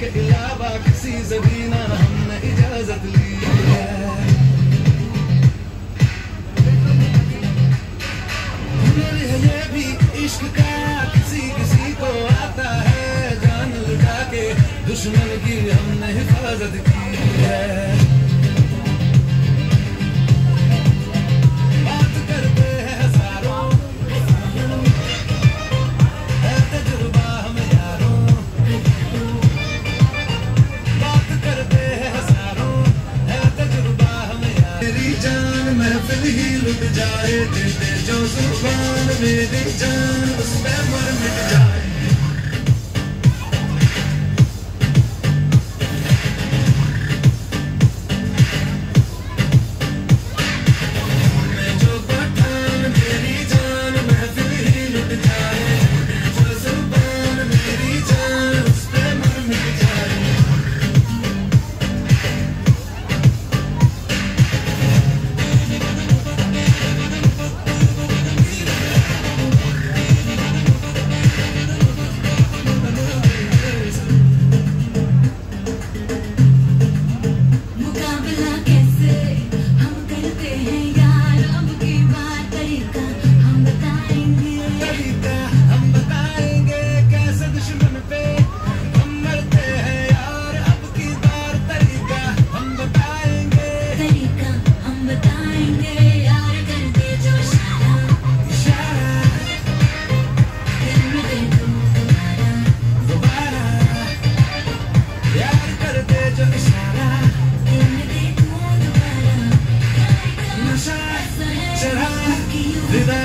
की अलावा किसी से भी ना हमने इजाज़त ली दुश्मन की हमने हिफाजत की है। बात करते हैं हज़ारों। है हम यारों। बात करते हैं हज़ारों। है तजुर्बा हम मेरी जान ही लुट जाए दे दे जो ज़ुबान मेरी जान उस पे मर मिट जाए। será de dar.